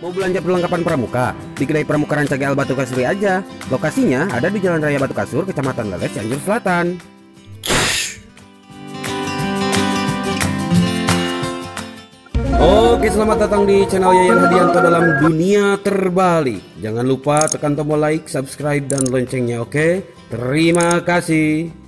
Mau belanja perlengkapan pramuka? Di kedai pramuka Rancage Al Batu Kasuri aja. Lokasinya ada di Jalan Raya Batu Kasur, Kecamatan Leles, Cianjur Selatan. Oke, selamat datang di channel Yayan Hadianto dalam dunia terbalik. Jangan lupa tekan tombol like, subscribe, dan loncengnya, oke? Terima kasih.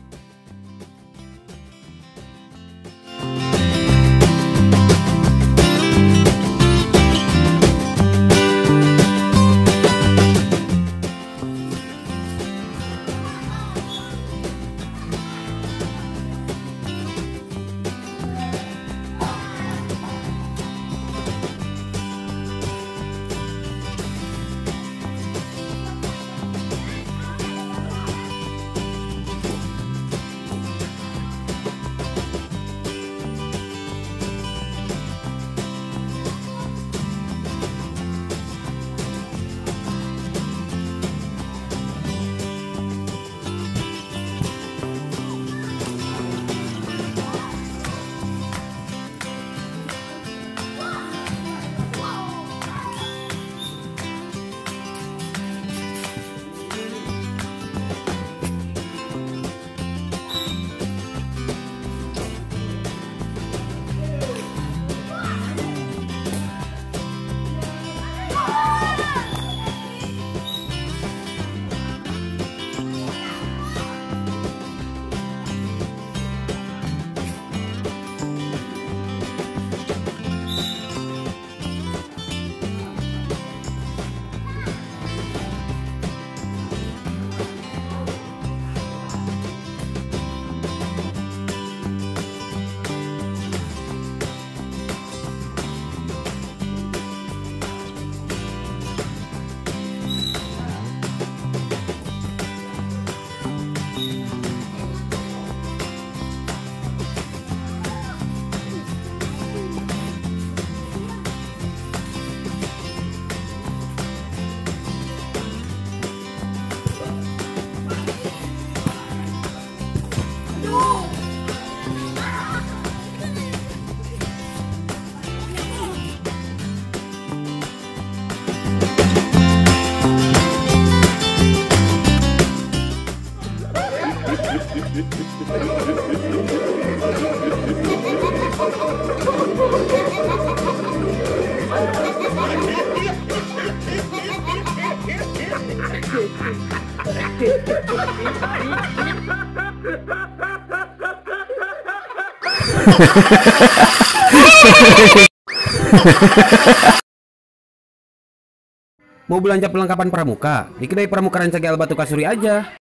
Mau belanja perlengkapan pramuka? Di kedai pramuka Rancage Al Batu Kasuri aja.